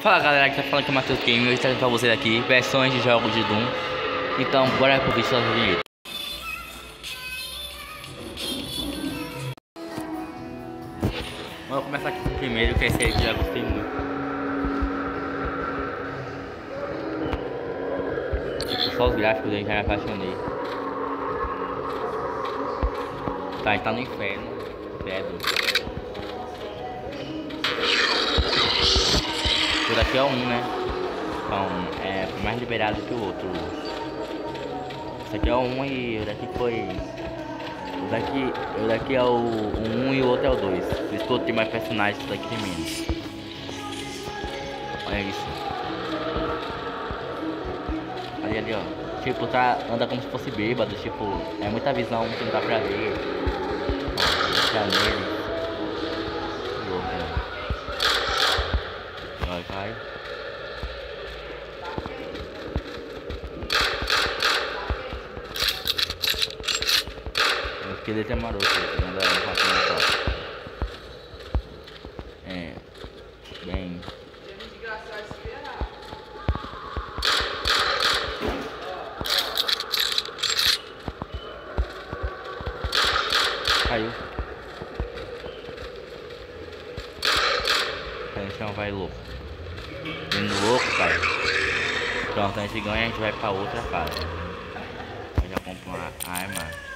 Fala galera, que tá falando que é o Matheus Game e hoje trazendo pra vocês aqui versões de jogos de Doom. Então, bora pro vídeo da vinheta. Vamos começar aqui com o primeiro, que esse aí que já gostei muito. Só os gráficos aí já me apaixonei. Tá, a gente tá no inferno. Pedro. Esse daqui é um, né? Então, é mais liberado que o outro. Esse aqui é o um e o daqui foi. O daqui, o daqui é o, o um e o outro é o dois. Eles todos têm mais personagens, esse daqui tem menos. Olha isso. Ali, ali, ó. Tipo, tá, anda como se fosse bêbado, tipo, é muita visão que não dá pra ver. Ó, nele. Aquele é maroto, anda fazendo foto. É. Bem. Caiu. Caiu no chão, vai louco. Indo louco, pai. Pronto, a gente ganha, a gente vai pra outra fase. Eu já compro uma arma.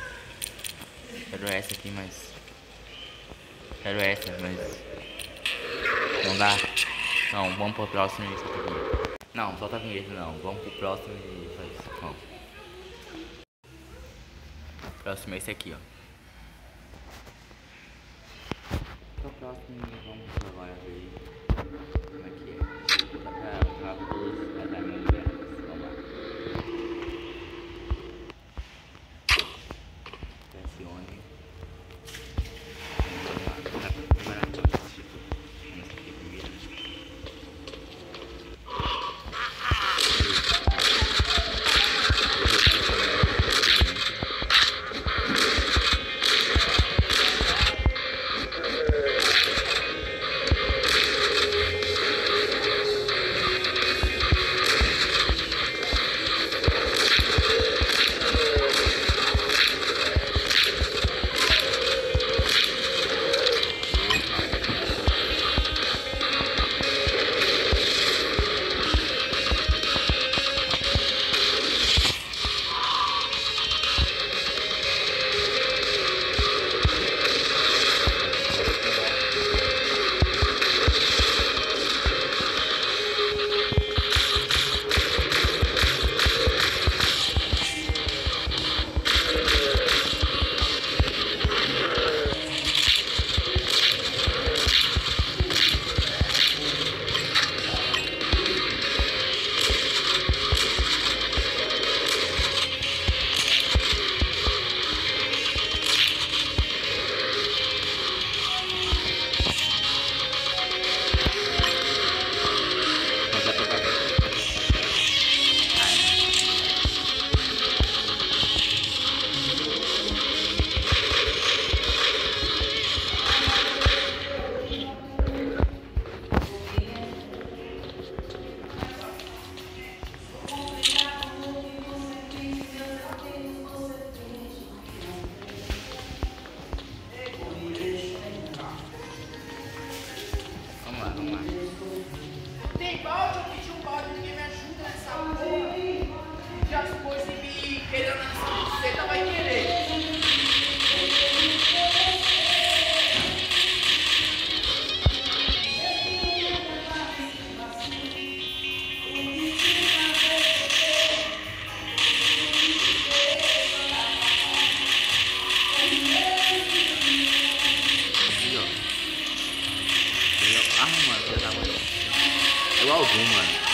Quero essa aqui, mas... Quero essa, mas... Não dá. Não, vamos pro próximo e aqui. Não, solta a vinheta não. Vamos pro próximo e faz isso. Vamos. Próximo é esse aqui, ó. O próximo vamos agora ver como é que é. Pra vai dar minhas metas. Vamos muito. É igualzinho, mano.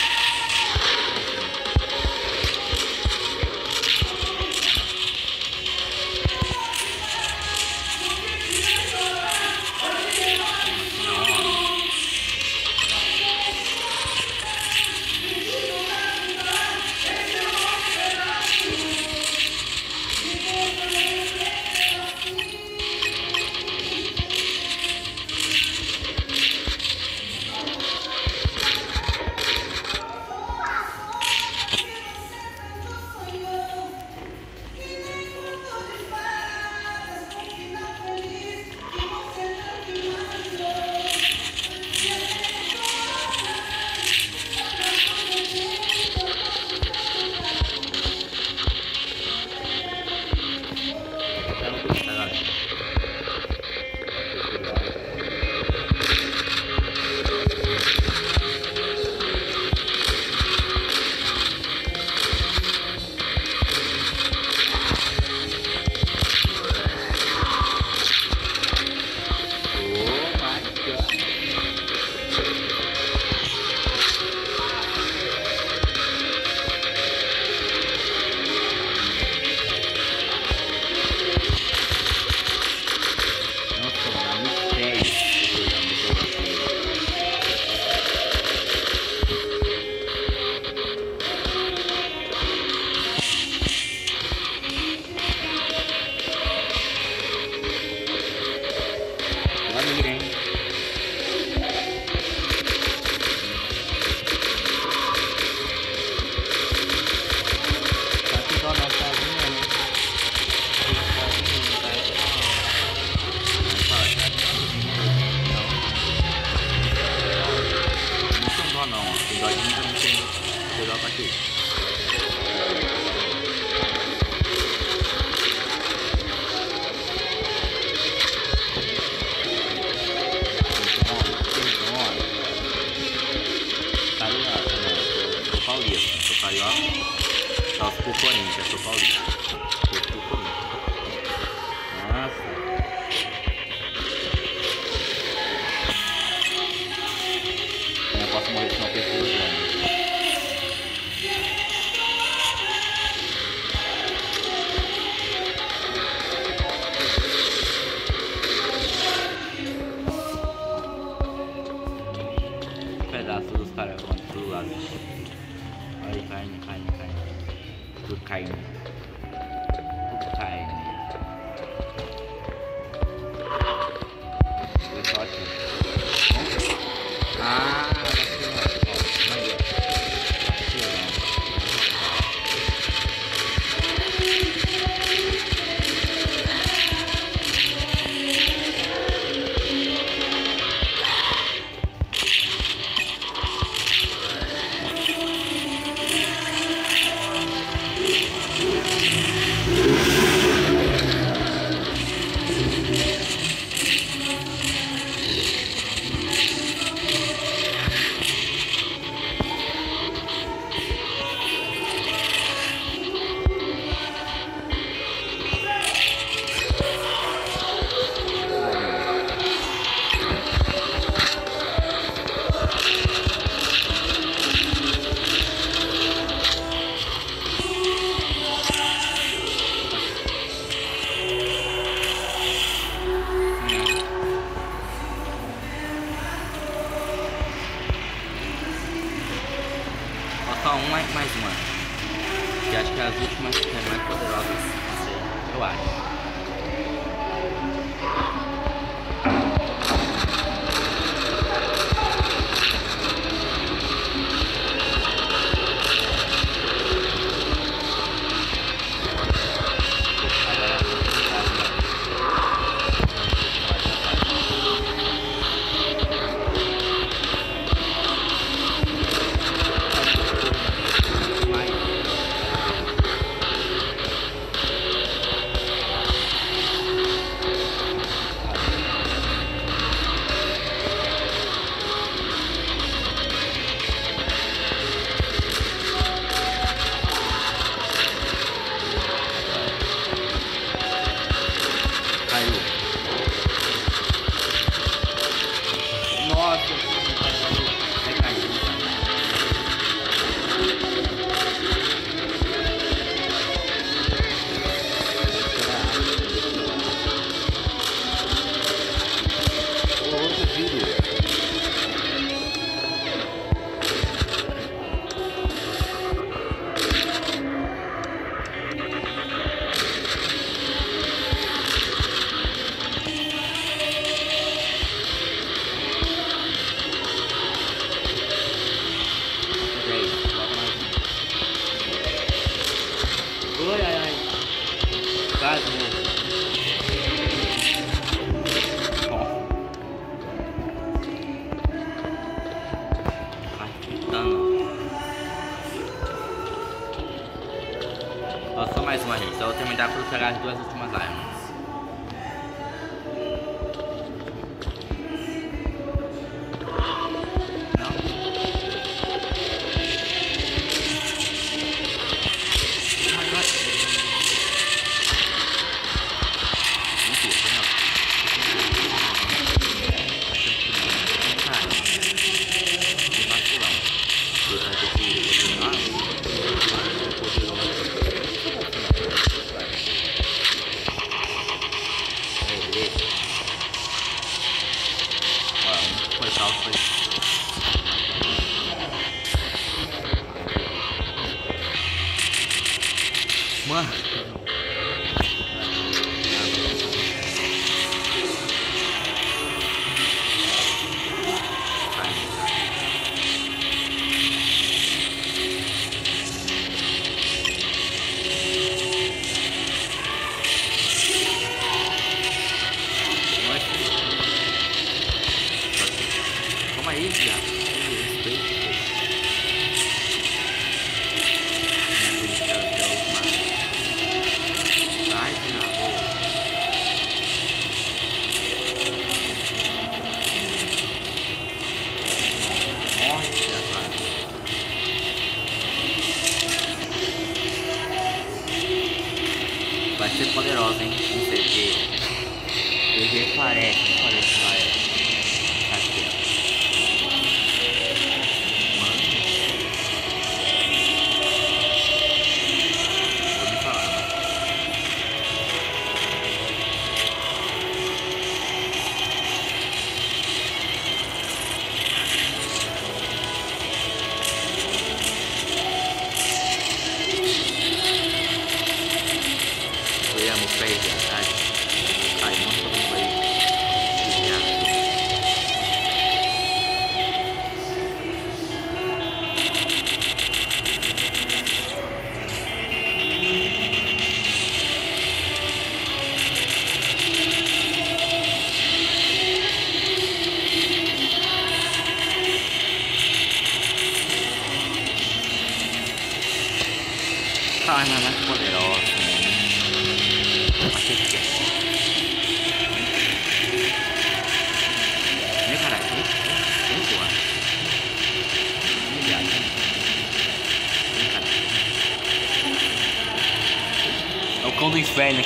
Um foi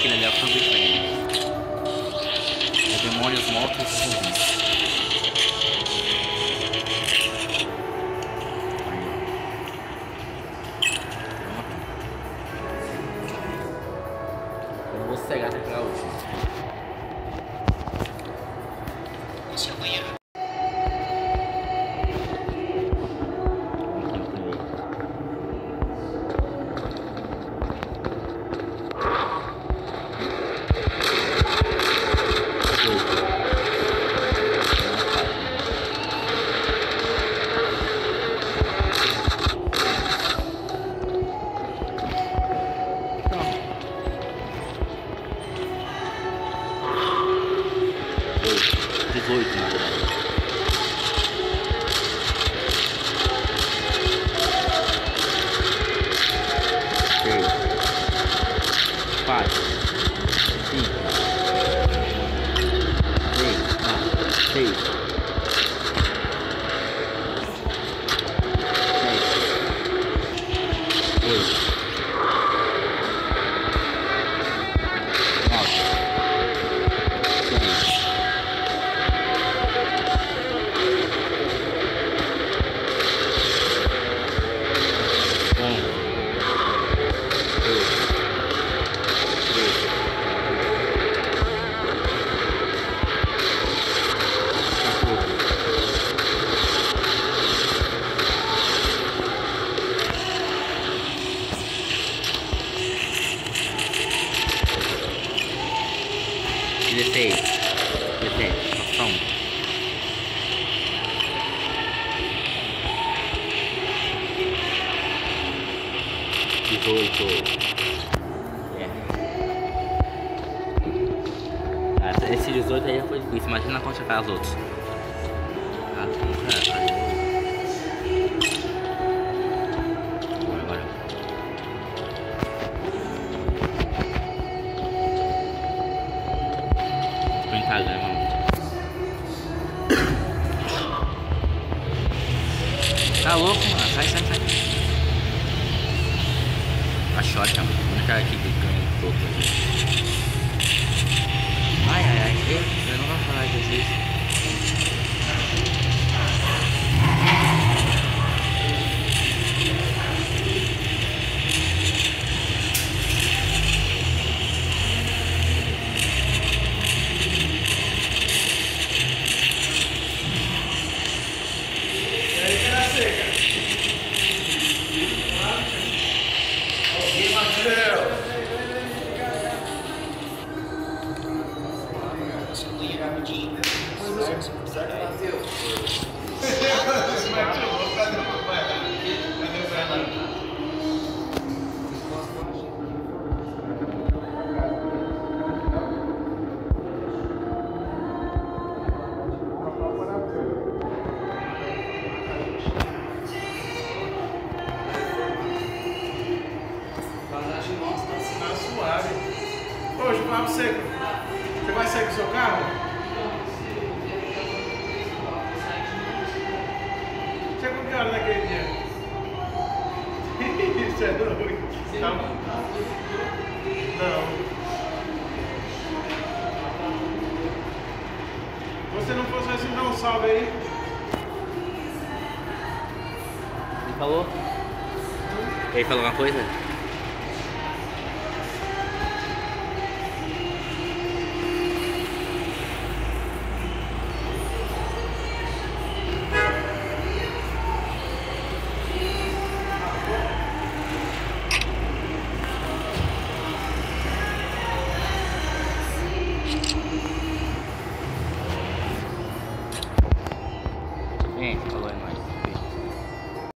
aquele ali, é o inferno. É demônios mortos zumbis. Dezessete, só um. Dezoito. É. Ah, esse 18 aí já foi difícil, imagina quando chegar as outras. Tá Você vai sair com o seu carro? Você é com que hora naquele dia? Isso é doido. Tá bom. Não. Você não fosse assim dar um salve aí? Ele falou? Ele falou alguma coisa?